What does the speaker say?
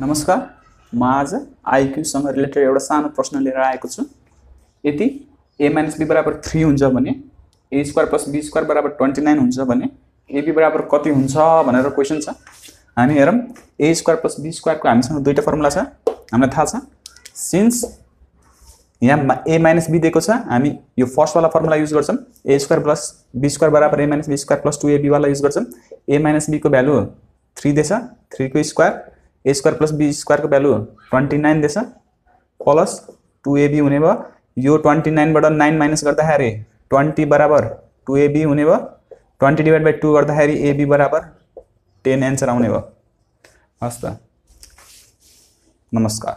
नमस्कार म आज आइक्यूसँग रिलेटेड एउटा सानो प्रश्न लिएर आएको छु। यदि ए माइनस बी बराबर थ्री हुन्छ भने A square plus B square बराबर ट्वेन्टी नाइन हुन्छ भने एबी बराबर कति हुन्छ भनेर क्वेसन छ। हामी हेरौँ ए स्क्वायर प्लस बी स्क्वायरको हामीसँग दुईवटा फर्मुला छ। हामीलाई थाहा छ सिन्स यहाँ ए माइनस बी दिएको छ हामी यो फर्स्टवाला फर्मुला युज गर्छौँ। A square plus B square बराबर A minus B square plus two एबीवाला use गर्छौँ। ए माइनस बीको भ्यालु थ्री दिएछ। थ्रीको square A square plus B स्क्वायरको value twenty nine दिएछ प्लस टु एबी हुने भयो यो ट्वेन्टी नाइनबाट नाइन माइनस गर्दाखेरि ट्वेन्टी बराबर टु एबी हुने भयो ट्वेन्टी डिभाइड बाई टू गर्दाखेरि एबी बराबर टेन एन्सर आउने भयो हस् त नमस्कार।